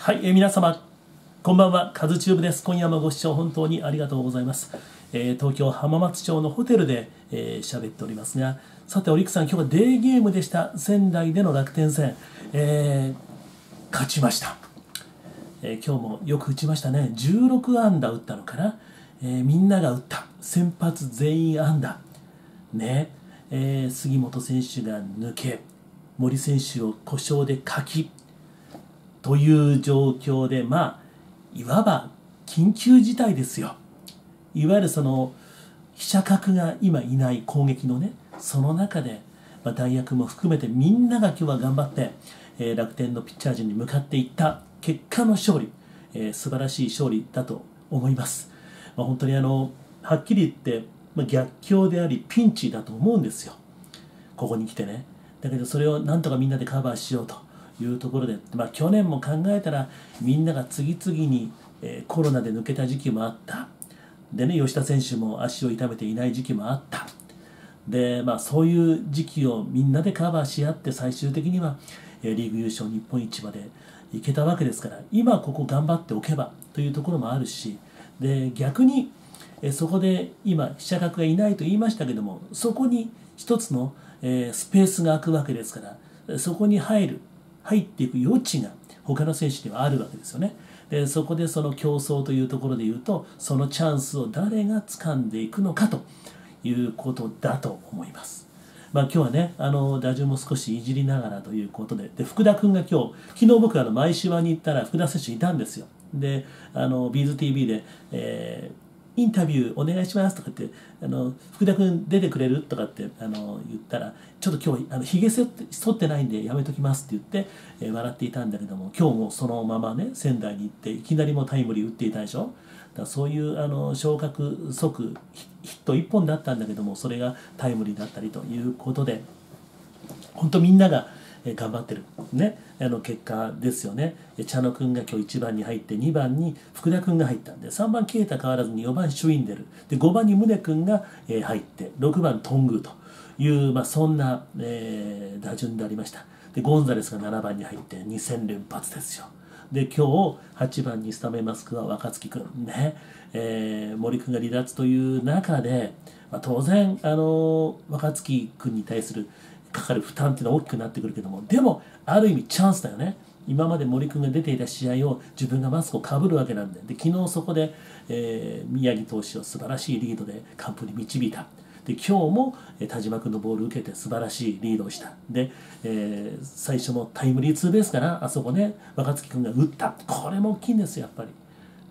はい、えー皆様こんばんは。カズチューブです。今夜もご視聴本当にありがとうございます、えー東京浜松町のホテルでえー喋、っておりますがさてオリックさん今日はデーゲームでした。仙台での楽天戦、えー勝ちました、えー今日もよく打ちましたね。16安打打ったのかな、えみんなが打った。先発全員安打。ね、え杉本選手が抜け。森選手を故障でかき。という状況でまあいわば緊急事態ですよ。いわゆるその飛車角が今いない攻撃のねその中で、まあ、大役も含めてみんなが今日は頑張って、えー楽天のピッチャー陣に向かっていった結果の勝利、えー素晴らしい勝利だと思います、まあ、本当にあのはっきり言って、まあ、逆境でありピンチだと思うんですよ。ここに来てね。だけどそれをなんとかみんなでカバーしようと。いうところで、まあ、去年も考えたらみんなが次々に、えコロナで抜けた時期もあった。でね吉田選手も足を痛めていない時期もあった。で、まあ、そういう時期をみんなでカバーし合って最終的には、えリーグ優勝日本一まで行けたわけですから今ここ頑張っておけばというところもあるしで逆にえそこで今飛車角がいないと言いましたけどもそこに一つの、えスペースが空くわけですからそこに入る入っていく余地が他の選手にはあるわけですよね。でそこでその競争というところで言うとそのチャンスを誰が掴んでいくのかということだと思います。まあ、今日はねあの打順も少しいじりながらということでで福田君が今日昨日僕あの毎週に行ったら福田選手いたんですよであのビーズ TV で、えーインタビューお願いしますとかってあの福田君出てくれるとかってあの言ったらちょっと今日あのひげ剃ってないんでやめときますって言って、えー笑っていたんだけども今日もそのままね仙台に行っていきなりもタイムリー打っていたでしょ？だそういうあの昇格即ヒット1本だったんだけどもそれがタイムリーだったりということで本当みんなが頑張ってる、ね、あの結果ですよね。茶野君が今日1番に入って2番に福田君が入ったんで3番啓太変わらずに4番シュウィンデルで5番に宗君が入って6番トングーという、まあ、そんな、えー打順でありました。でゴンザレスが7番に入って2戦連発ですよ。で今日8番にスタメンマスクは若月君ね、えー森君が離脱という中で、まあ、当然、あの若月君に対するかかる負担っていうのは大きくなってくるけどもでもある意味チャンスだよね。今まで森君が出ていた試合を自分がマスクをかぶるわけなんでで昨日そこで、えー宮城投手を素晴らしいリードで完封に導いた。で今日も田島君のボールを受けて素晴らしいリードをした。で、えー最初もタイムリーツーベースかな。あそこね若月君が打った。これも大きいんですよやっぱり。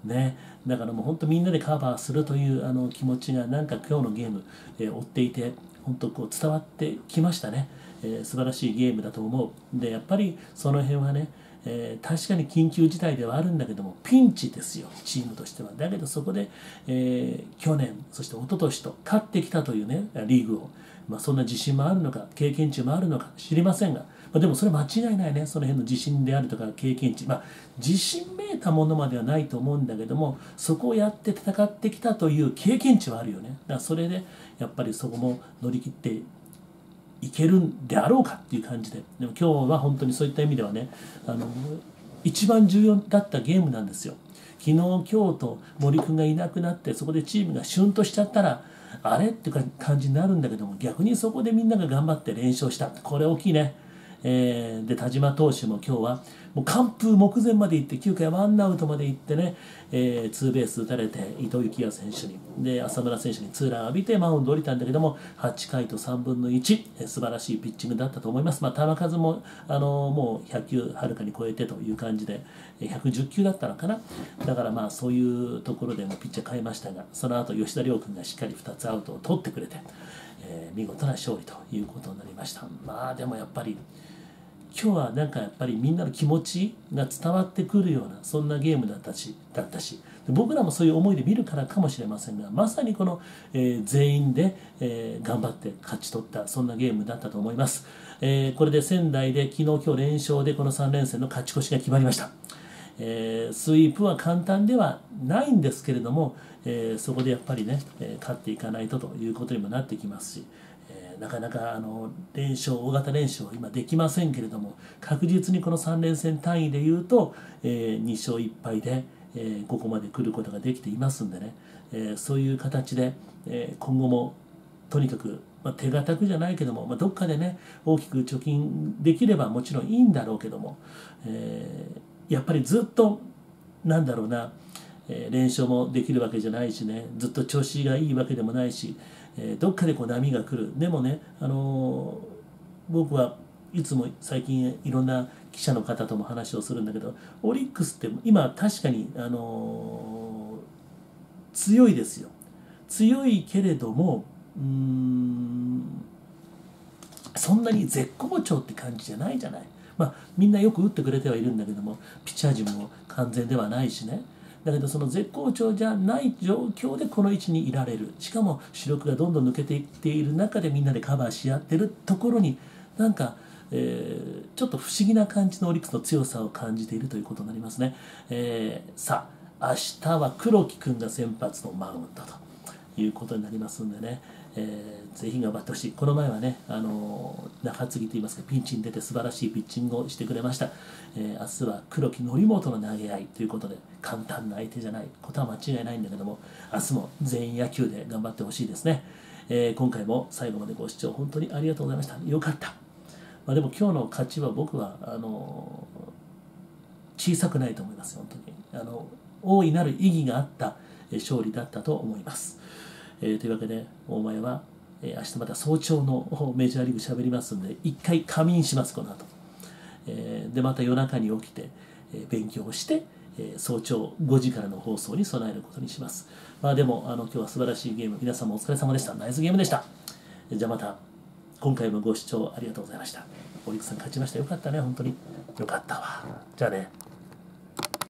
ね、だからもう本当みんなでカバーするというあの気持ちがなんか今日のゲーム、えー追っていて本当こう伝わってきましたね、えー素晴らしいゲームだと思う。でやっぱりその辺はね、えー確かに緊急事態ではあるんだけどもピンチですよチームとしては。だけどそこで、えー去年そして一昨年と勝ってきたというねリーグを、まあ、そんな自信もあるのか経験値もあるのか知りませんがまあ、でもそれ間違いないね。その辺の自信であるとか経験値。まあ自信めいたものまではないと思うんだけどもそこをやって戦ってきたという経験値はあるよね。だからそれでやっぱりそこも乗り切っていけるんであろうかっていう感じで。でも今日は本当にそういった意味ではねあの一番重要だったゲームなんですよ。昨日今日と森君がいなくなってそこでチームがシュンとしちゃったらあれ？っていう感じになるんだけども逆にそこでみんなが頑張って連勝した。これ大きいね。えーで田島投手も今日はもう完封目前まで行って9回ワンアウトまで行ってね、えーツーベース打たれて伊藤幸也選手にで浅村選手にツーラン浴びてマウンド降りたんだけども8回と3分の1、えー素晴らしいピッチングだったと思います、まあ、球数も、あのーもう100球はるかに超えてという感じで110球だったのかな。だからまあそういうところでもピッチャー変えましたがその後吉田亮君がしっかり2つアウトを取ってくれて、え見事な勝利ということになりました。まあでもやっぱり今日はなんかやっぱりみんなの気持ちが伝わってくるようなそんなゲームだったしだったしで僕らもそういう思いで見るからかもしれませんがまさにこの、えー全員で、えー頑張って勝ち取ったそんなゲームだったと思います、えーこれで仙台で昨日今日連勝でこの3連戦の勝ち越しが決まりました。えースイープは簡単ではないんですけれども、えーそこでやっぱりね、えー勝っていかないとということにもなってきますし、なかなかあの連勝大型連勝は今できませんけれども確実にこの3連戦単位でいうと、えー、2勝1敗で、えー、ここまで来ることができていますんでね、えー、そういう形で、え、今後もとにかく、まあ、手堅くじゃないけども、まあ、どっかでね大きく貯金できればもちろんいいんだろうけども、え、やっぱりずっとなんだろうな、えー、連勝もできるわけじゃないしね。ずっと調子がいいわけでもないし、えー、どっかでこう波が来る。でもね、あのー、僕はいつも最近いろんな記者の方とも話をするんだけどオリックスって今確かに、あの強いですよ。強いけれどもうんそんなに絶好調って感じじゃないじゃない。まあ、みんなよく打ってくれてはいるんだけどもピッチャー陣も完全ではないしね。だけどその絶好調じゃない状況でこの位置にいられる。しかも主力がどんどん抜けていっている中でみんなでカバーし合ってるところになんか、えー、ちょっと不思議な感じのオリックスの強さを感じているということになりますね、えー、さあ明日は黒木君が先発のマウンドということになりますんでね、えー、ぜひ頑張ってほしい。この前はね、あのー、中継ぎといいますか、ピンチに出て素晴らしいピッチングをしてくれました。えー、明日は黒木則本の投げ合いということで、簡単な相手じゃないことは間違いないんだけども、明日も全員野球で頑張ってほしいですね。えー、今回も最後までご視聴本当にありがとうございました。よかった。まあ、でも今日の勝ちは僕は、あの小さくないと思います、本当に。あの大いなる意義があった勝利だったと思います。えー、というわけで大前は、えー、明日また早朝の メジャーリーグ喋りますんで一回仮眠しますこの後、えー、でまた夜中に起きて、えー、勉強をして、え、早朝5時からの放送に備えることにします。まあでもあの今日は素晴らしいゲーム皆さんもお疲れ様でした。ナイスゲームでした。じゃあまた今回もご視聴ありがとうございました。オリックさん勝ちました。よかったね本当に。よかったわ。じゃあね。